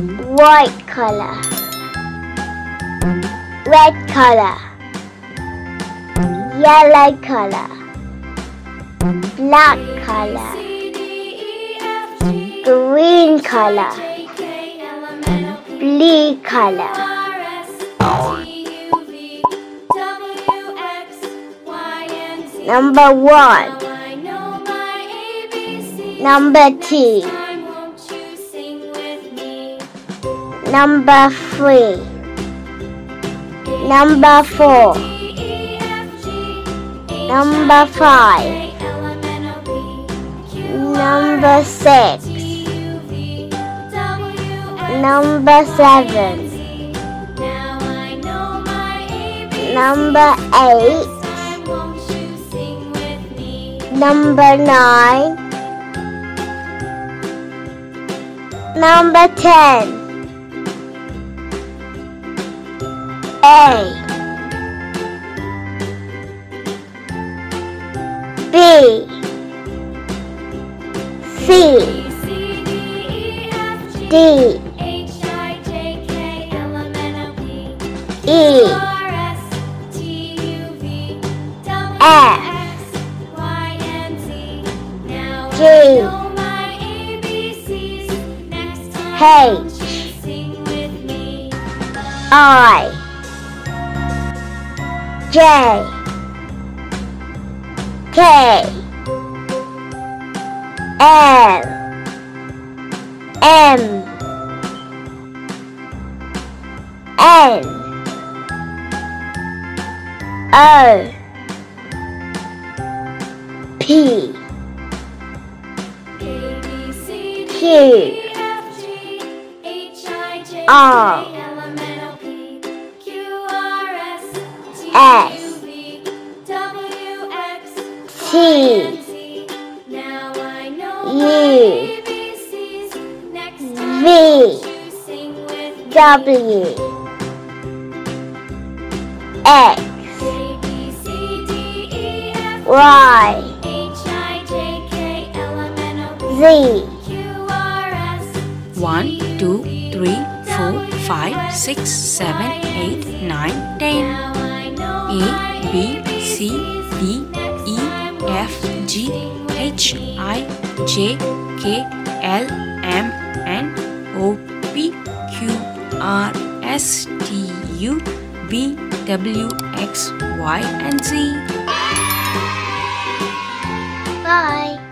white color. Red color. Yellow color. Black color. Green color. Blue color. Number one. Number two number three. Number four. Number five. Number six. Number seven. Number eight. Number nine. Number ten A B C D E F G H I J K. L. M. N. O. P. Q. R S T. U V. W. X. Y. Z. One, two, three, four, five, six, seven, eight, nine, ten. A, B, C, D, E, F, G, H, I, J, K, L, M, N, O, P, Q, R, S, T, U, V, W, X, Y, and Z. Bye.